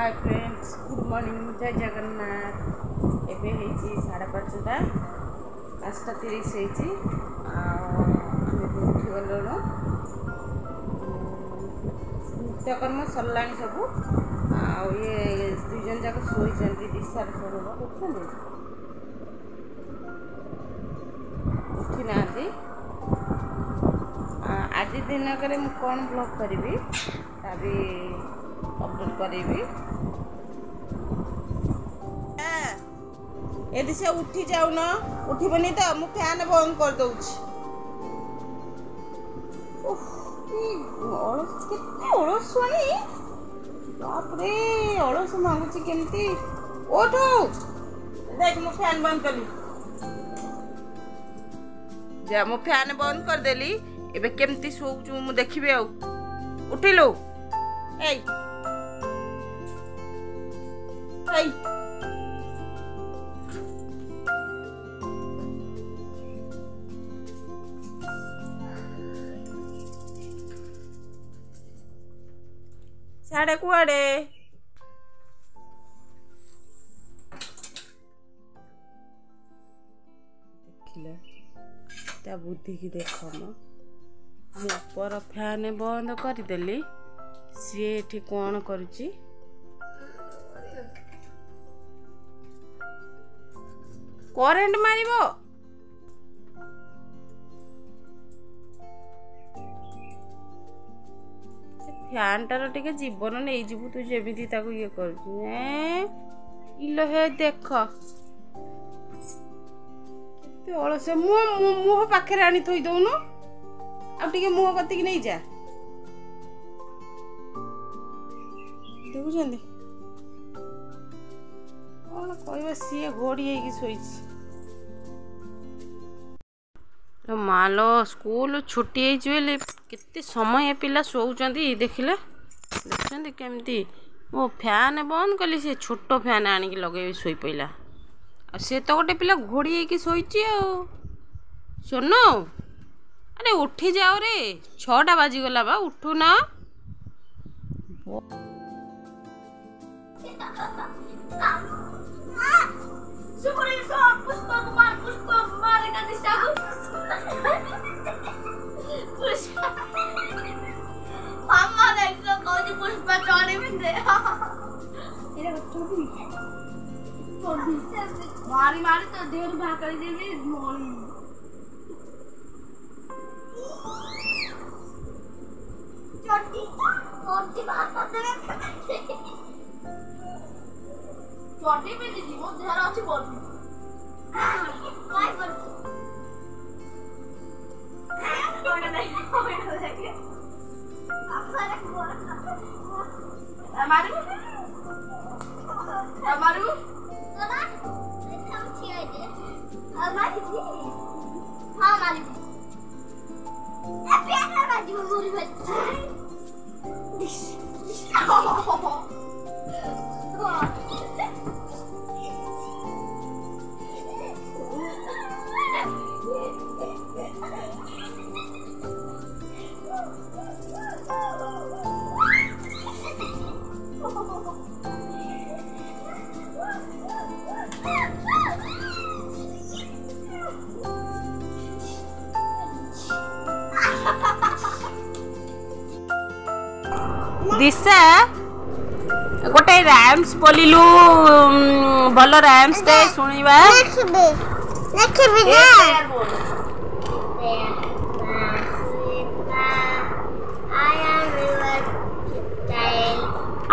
Hi friends good morning जय जगन्नाथ एबे हिची 8:30 টা আস্তা থি রিসেচি আ নিউ ফুয়েল লরো সক কর্ম সলানি সব আর ই দুইজন জাগা সই চলি দিশার করব বুঝছনি কিনা আজি আজি দিন করে ম কোন ব্লগ করবি তবে કરીવી હે એ દિસે ઉઠી જાઉ નો ઉઠી બને તો મુ ફાન બંધ કર દઉ છી ઓહ ઓર ઓર સુની બાપ રે ઓર સુ ન આવતી કેંતી ઉઠો દેખ મુ ફાન બંધ કરી લિયા મુ ફાન બંધ કર દેલી એબે કેમતી સોઉ છુ મુ દેખી બેઉ ઉઠી લો એય ơi Sao qua đi ତା ବୁଦ୍ଧିକି ଦେଖ ମୁଁ ଉପର ଫ୍ୟାନ୍ ବନ୍ଦ କରିଦେଲି ସିଏ ଏଠି କ'ଣ କରୁଛି କରେଣ୍ଟ ମାରିବ ଫ୍ୟାନ୍ଟାର ଟିକେ ଜୀବନ ନେଇଯିବୁ ତୁ ଯେମିତି ତାକୁ ଇଏ କରୁଛୁ ଇଲୋ ହେ ଦେଖ କେତେ ଅଳସ ମୁହଁ ମୁହଁ ପାଖରେ ଆଣି ଥୋଇ ଦଉନୁ ଆଉ ଟିକେ ମୁହଁ କତିକି ନେଇଯା ଦେଖୁଛନ୍ତି କ'ଣ କହିବା ସିଏ ଘୋଡ଼ି ହେଇକି ଶୋଇଛି ମାଲ ସ୍କୁଲ ଛୁଟି ହେଇଛି ବୋଲି କେତେ ସମୟ ଏ ପିଲା ଶୋଉଛନ୍ତି ଦେଖିଲେ ଦେଖୁଛନ୍ତି କେମିତି ମୁଁ ଫ୍ୟାନ୍ ବନ୍ଦ କଲି ସେ ଛୋଟ ଫ୍ୟାନ୍ ଆଣିକି ଲଗେଇବି ଶୋଇପଇଲା ଆଉ ସେ ତ ଗୋଟେ ପିଲା ଘୋଡ଼ି ହେଇକି ଶୋଇଛି ଆଉ ଶୁଣ ଆରେ ଉଠିଯାଉ ରେ ଛଅଟା ବାଜିଗଲା ବା ଉଠୁନ ଆ Syukurin siya! Gusto kumar! Gusto kumar! Kasi siya ako gusto na Pushpa! Mama, nagsa ko si Pushpa Johnny Mindea! Ina, chobi! Chobi! मारी मारी तो देर भाकर देगी मोली छोटी छोटी बात करते हैं ଚଣ୍ଡୀ ପିନ୍ଧିଛି ମୋ ଦେହରେ ଅଛି ବଢି हाँ मालिक দিশা ଗୋଟେ ରାମ୍ସ ବୋଲିଲୁ ଭଲ ରାମ୍ସଟେ ଶୁଣିବା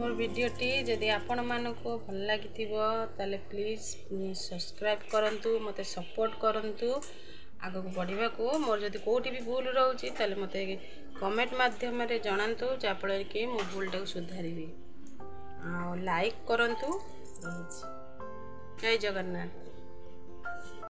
মোর ভিডিওটি যদি আপনার ভাল লাগিথিব তাহলে প্লিজ সবসক্রাইব করতু মতো সপোর্ট করতু আগুক বড়া মোর যদি কোটি বি ভুল রয়েছে তাহলে মতো কমেন্ট মাধ্যমে জনাতু যাফলের কি মো ভুলটা সুধারিবি আইক করতু রয়েছে জয় জগন্নাথ